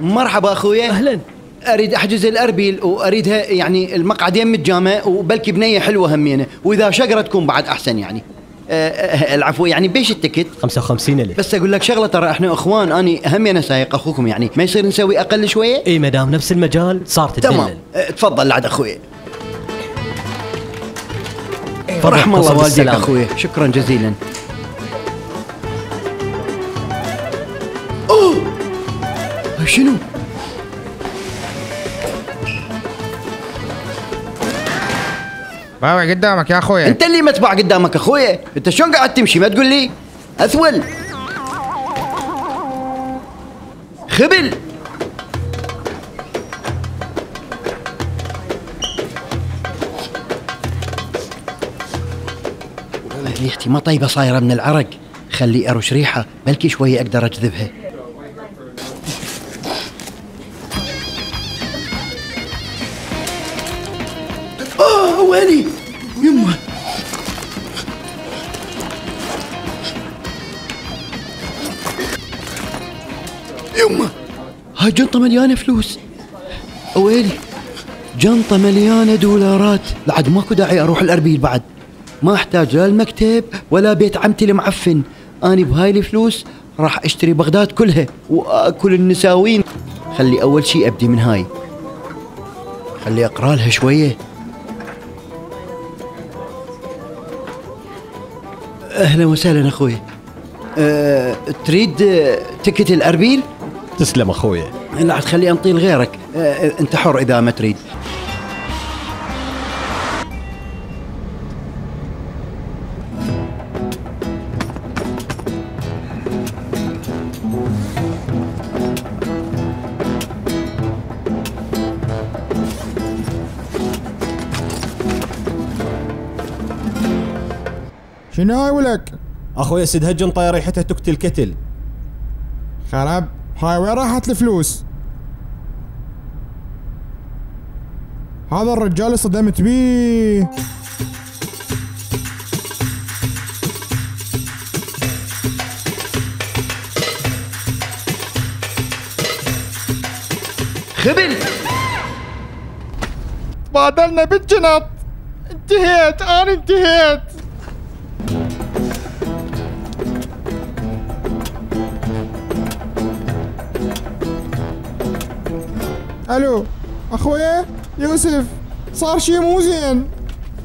مرحبا أخويا. أهلا. أريد أحجز الأربيل واريدها يعني المقعدين متجامع وبلكي بنية حلوة همينة. وإذا شقره تكون بعد أحسن يعني. أه، أه، العفو يعني بيش التكت؟ 55 ألف. بس أقول لك شغلة ترى إحنا إخوان أني همي أنا سايق أخوكم يعني. ما يصير نسوي أقل شوية؟ إي مدام نفس المجال صار تدلل. تمام. أه، تفضل لعد أخوي. رحم الله والديك. أخوي. شكرا جزيلا. شنو؟ باوع قدامك يا أخوي. أنت اللي متبع قدامك اخويا أنت شلون قاعد تمشي؟ ما تقول لي. أثول. خبل. ريحتي ما طيبة صايرة من العرق. خلي أرش ريحة بلكي شوية أقدر أجذبها. ويلي؟ يمه يمه هاي جنطة مليانة فلوس. ويلي جنطة مليانة دولارات. بعد ماكو داعي أروح لأربيل بعد. ما أحتاج لا المكتب ولا بيت عمتي المعفن. اني بهاي الفلوس راح أشتري بغداد كلها وأكل النساوين. خلي أول شي أبدي من هاي. خلي أقرأ لها شوية. أهلا وسهلا أخوي. أه تريد تكت الأربيل؟ تسلم أخوي. لا عاد خلي انطيل غيرك أه أنت حر إذا ما تريد. شنو هاي ولك؟ أخوي سد هالجنطه ريحتها تقتل كتل خرب هاي وين راحت الفلوس؟ هذا الرجال صدمت بيه. خبل تبادلنا بالجنط. انتهيت. أنا انتهيت. ألو اخويا يوسف صار شي مو زين؟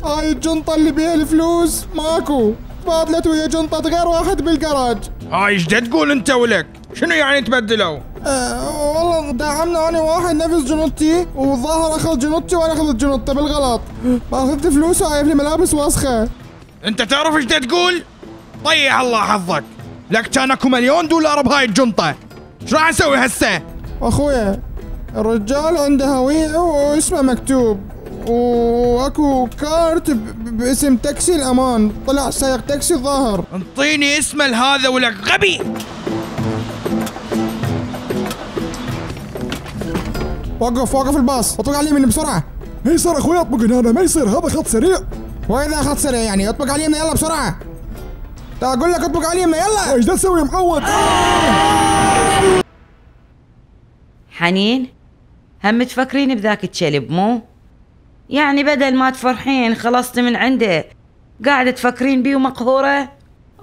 هاي الجنطة اللي بيها الفلوس ماكو. تبادلت ويا جنطة غير واحد بالجراج هاي إيش تقول انت ولك؟ شنو يعني تبدلوا؟ أه والله دعمنا أنا واحد نفس جنطتي والظاهر أخذ جنطتي وأنا اخذت جنطته بالغلط. باخذت فلوس وعايب لي ملابس وسخه انت تعرف إيش تقول؟ طيح الله حظك. لك كان اكو مليون دولار بهاي الجنطة. إيش راح أسوي هسه؟ أخويا الرجال عنده هوية واسمه مكتوب. وأكو كارت باسم تاكسي الأمان. طلع سايق تاكسي الظاهر. انطيني اسمه لهذا ولك غبي. وقف وقف الباص. اطبق على اليمين بسرعة. ما يصير أخوي اطبق هنا ما يصير هذا خط سريع. وإذا أخذت سريع يعني أطبق على اليمين يلا بسرعة. تا أقول لك أطبق على اليمين يلا. إيش دا تسوي يا معود حنين هم تفكرين بذاك الكلب مو؟ يعني بدل ما تفرحين خلصت من عنده. قاعدة تفكرين بيه ومقهورة؟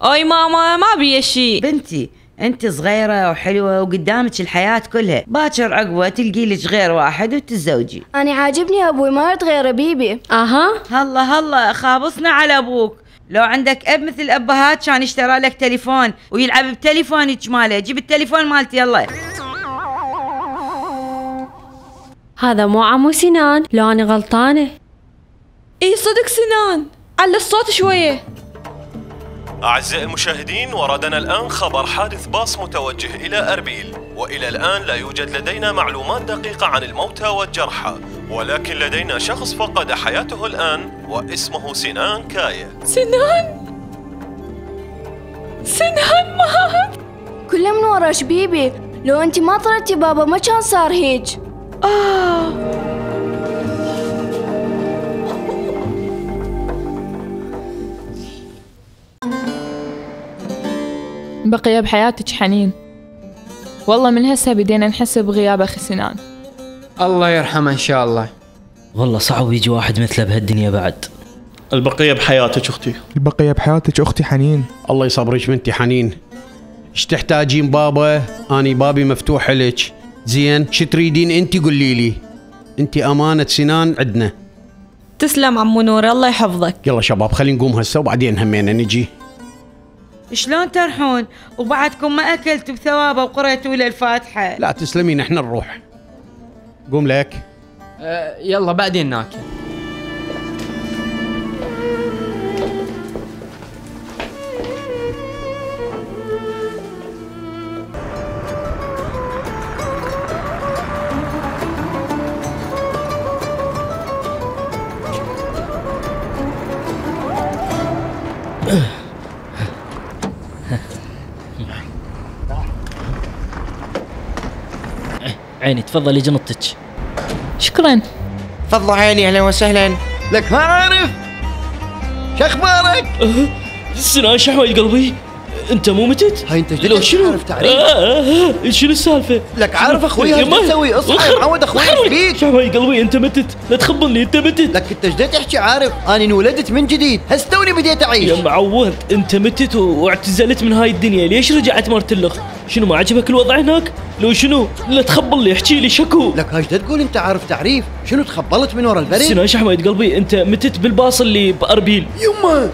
أي ماما ما بي شيء بنتي انت صغيرة وحلوة وقدامك الحياة كلها. باكر عقبة تلقي لك غير واحد وتتزوجي. أنا عاجبني أبوي ما غير بيبي أها. هلا هلا خابصنا على أبوك. لو عندك أب مثل أبهات كان اشترى لك تليفون ويلعب بتليفونك ماله. جيب التليفون مالتي يلا. هذا مو عمو سنان؟ لو أنا غلطانة. اي صدق سنان. على الصوت شوية. أعزائي المشاهدين وردنا الآن خبر حادث باص متوجه إلى أربيل. وإلى الآن لا يوجد لدينا معلومات دقيقة عن الموتى والجرحى ولكن لدينا شخص فقد حياته الآن واسمه سنان كاية. سنان؟ سنان مات؟ كله من ورا شبيبي لو أنت ما طردتي بابا ما كان صار هيج. بقي بحياتك حنين. والله من هسه بدينا نحس بغياب أخي سنان. الله يرحمه إن شاء الله. والله صعب يجي واحد مثله بهالدنيا بعد. البقية بحياتك أختي. البقية بحياتك أختي حنين. الله يصبرك بنتي حنين. إيش تحتاجين بابا؟ أني بابي مفتوح لك. زين شو تريدين انت قولي لي. انت أمانة سنان عندنا. تسلم عمو نور الله يحفظك. يلا شباب خلينا نقوم هسه وبعدين همينا نجي. شلون ترحون؟ وبعدكم ما أكلتوا بثوابه وقريتوا له الفاتحة. لا تسلمين إحنا نروح. قوم لك. أه يلا بعدين ناكل. عيني تفضلي جنطتك شكرا. فضلوا عيني أهلا وسهلا. لك ما عارف؟ شو أخبارك؟ سنان شحوي قلبي انت مو متت؟ هاي انت لو شنو؟ عارف تعريف آه آه آه شنو السالفة؟ لك عارف أخوي هاي شو تسوي اصحى يا معود أخوي إيش فيك؟ شحوي قلبي أنت متت لا تخبرني أنت متت لك أنت إيش تحكي عارف أنا انولدت من جديد هسه توني بديت أعيش يا معود أنت متت واعتزلت من هاي الدنيا ليش رجعت مرتلخ؟ شنو ما عجبك الوضع هناك؟ لو شنو؟ لا تخبر لي احكي لي شكو لك هاي تقول أنت عارف تعريف شنو تخبلت من ورا البرد؟ سنان شحمد قلبي أنت متت بالباص اللي بأربيل يما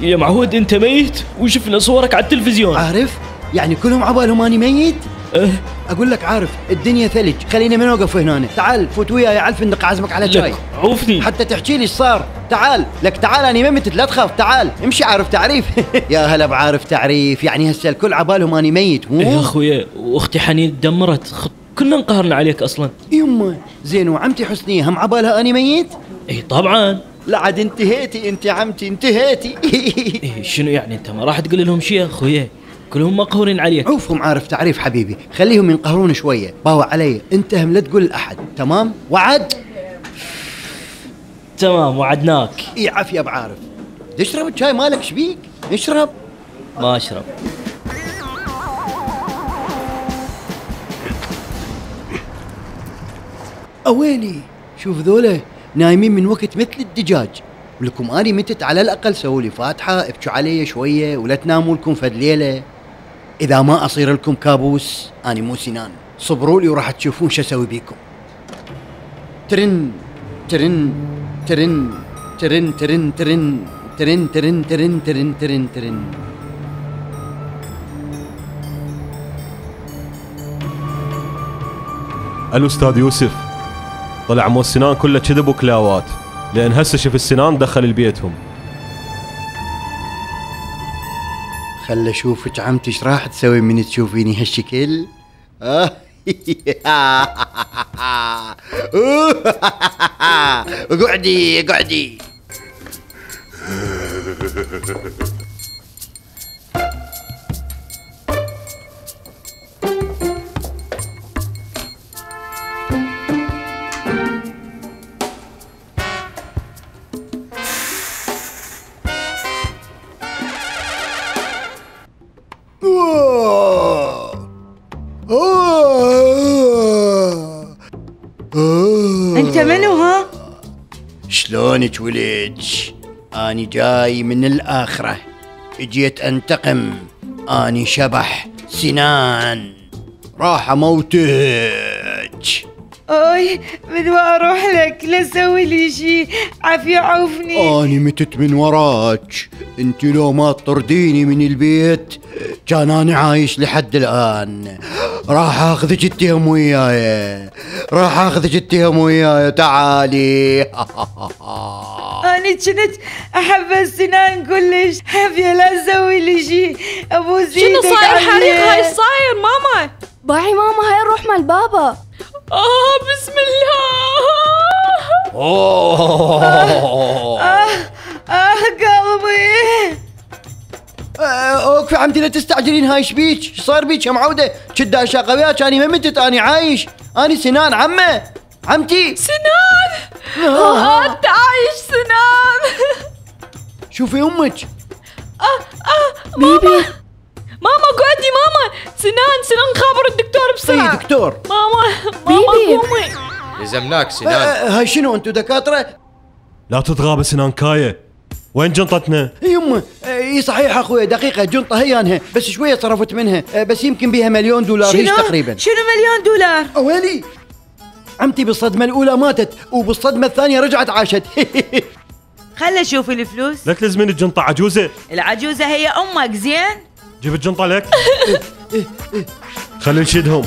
يا معود أنت ميت؟ وشفنا صورك على التلفزيون. عارف؟ يعني كلهم عبالهم اني ميت؟ أه؟ أقول لك عارف الدنيا ثلج. خلينا ما نوقف هنا تعال فوت وياي على الفندق اعزمك على شاي عوفني. حتى تحكي لي إيش صار. تعال. لك تعال اني ما متت لا تخاف. تعال. امشي عارف تعريف. يا هلا بعارف تعريف. يعني هسه الكل عبالهم اني ميت مو؟ يا أخويا واختي حنين تدمرت كنا انقهرنا عليك أصلا. يما زين وعمتي حسنية هم عبالها اني ميت؟ إي طبعا. لا عاد انتهيتي انت عمتي انتهيتي. إيه شنو يعني انت ما راح تقول لهم شيء يا أخويا؟ كلهم مقهورين عليك. عوفهم عارف تعريف حبيبي. خليهم ينقهرون شوية. باوع علي. انت هم لا تقول لأحد. تمام؟ وعد؟ تمام وعدناك. إي عافيه بعارف تشرب الشاي مالك؟ شبيك اشرب ما أشرب. أويلي؟ شوف ذولا نايمين من وقت مثل الدجاج ولكم اني متت على الاقل سووا لي فاتحه ابكوا علي شوية ولا تناموا لكم فد ليله اذا ما اصير لكم كابوس اني مو سنان صبروا لي وراح تشوفون شو أسوي بيكم ترن ترن ترن ترن ترن ترن ترن ترن ترن ترن ترن ترن الاستاذ يوسف طلع مو السنان كله كذب وكلاوات. لأن هسه شوف السنان دخل لبيتهم خل أشوفك عمتي إيش راح تسوي من تشوفيني هالشكل. اقعدي اقعدي شلونك ولد؟ آني جاي من الآخرة. اجيت أنتقم. آني شبح سنان. راح اموتك أوي بدي أروح لك لا تسوي لي شي. عافية عوفني. آني متت من وراك. أنت لو ما تطرديني من البيت كان أنا عايش لحد الآن. راح اخذك التهم وياي. راح اخذك التهم وياي تعالي. أنا كنت أحب السنان كلش. عافية لا تسوي لي شي. أبو زيدك شنو صاير. حريق هاي صاير ماما. باعي ماما هاي نروح مال بابا. آه بسم الله. آه آه قلبي. آه، اوقفي عمتي لا تستعجلين. هاي إيش بيك؟ إيش صار بيك؟ يا معودة؟ شدة قويات اني ما متت أني عايش. أني سنان عمة. عمتي. سنان. آه، أنت عايش سنان. شوفي أمك. آه آه بيبي. سنان سنان خابر الدكتور بسرعة. اي دكتور. ماما ماما. قومي لزمناك سنان. آه، هاي شنو أنتم دكاترة؟ لا تتغاب سنان كاية. وين جنطتنا؟ يمه إي صحيح أخوي دقيقة جنطة هي أنها. بس شوية صرفت منها. آه، بس يمكن بيها مليون دولار شنو؟ تقريبا. شنو مليون دولار؟ أويلي. عمتي بالصدمة الأولى ماتت وبالصدمة الثانية رجعت عاشت. خل أشوف الفلوس. لا تلزمين الجنطة عجوزة. العجوزة هي أمك زين؟ جيب الجنطة لك. خلي نشدهم